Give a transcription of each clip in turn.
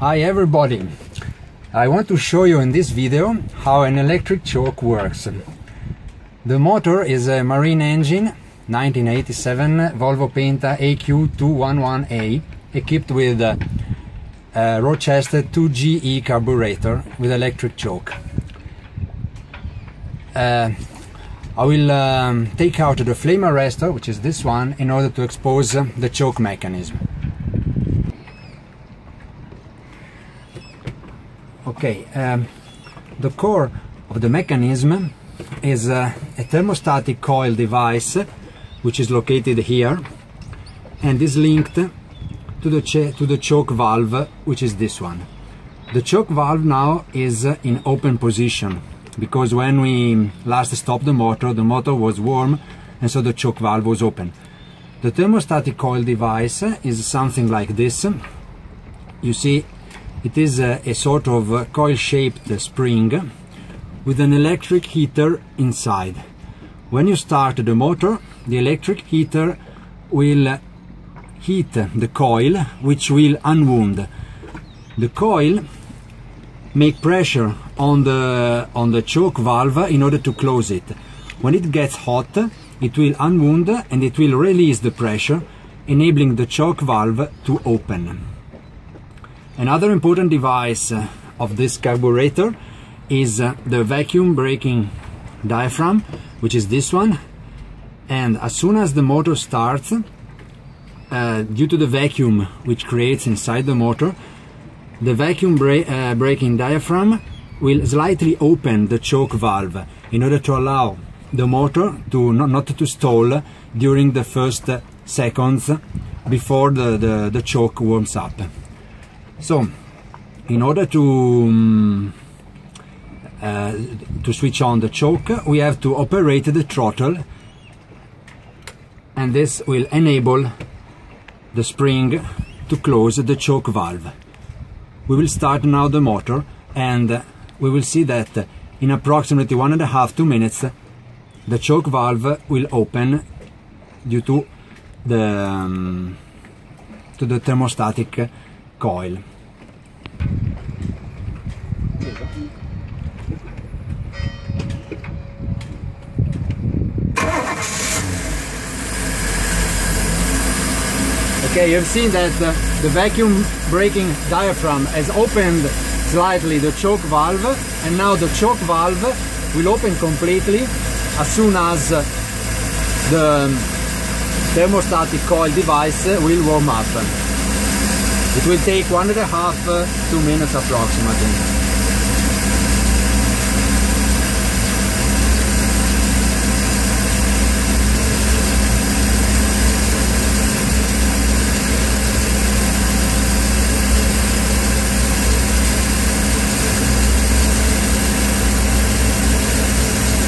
Hi everybody! I want to show you in this video how an electric choke works. The motor is a marine engine 1987 Volvo Penta AQ211A equipped with a, Rochester 2GE carburetor with electric choke. Uh, I will um, take out the flame arrestor, which is this one, in order to expose the choke mechanism. Okay, um, the core of the mechanism is uh, a thermostatic coil device which is located here and is linked to the, to the choke valve which is this one. The choke valve now is in open position because when we last stopped the motor the motor was warm and so the choke valve was open. The thermostatic coil device is something like this. You see it is a, a sort of coil-shaped spring with an electric heater inside. When you start the motor, the electric heater will heat the coil, which will unwound. The coil make pressure on the on the choke valve in order to close it. When it gets hot, it will unwound and it will release the pressure, enabling the choke valve to open. Another important device uh, of this carburetor is uh, the vacuum braking diaphragm, which is this one. And as soon as the motor starts, uh, due to the vacuum which creates inside the motor, the vacuum bra uh, braking diaphragm will slightly open the choke valve in order to allow the motor to not, not to stall during the first seconds before the, the, the choke warms up. So, in order to um, uh, to switch on the choke, we have to operate the throttle, and this will enable the spring to close the choke valve. We will start now the motor, and we will see that in approximately one and a half two minutes, the choke valve will open due to the um, to the thermostatic coil. Okay, you've seen that the, the vacuum braking diaphragm has opened slightly the choke valve and now the choke valve will open completely as soon as uh, the um, thermostatic coil device will warm up. It will take one and a half, uh, two minutes approximately.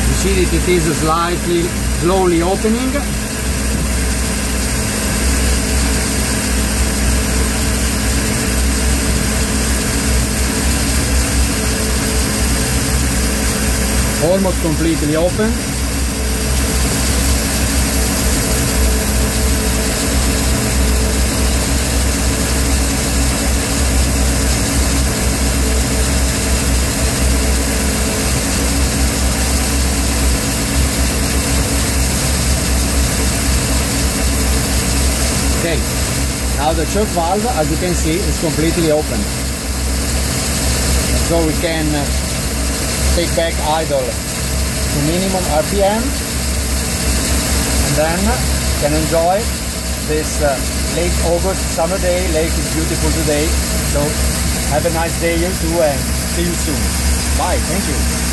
You see that it is slightly slowly opening almost completely open Okay, now the choke valve, as you can see, is completely open. So we can uh, take back idle to minimum RPM and then can enjoy this uh, late August summer day. Lake is beautiful today. So have a nice day you too and see you soon. Bye, thank you.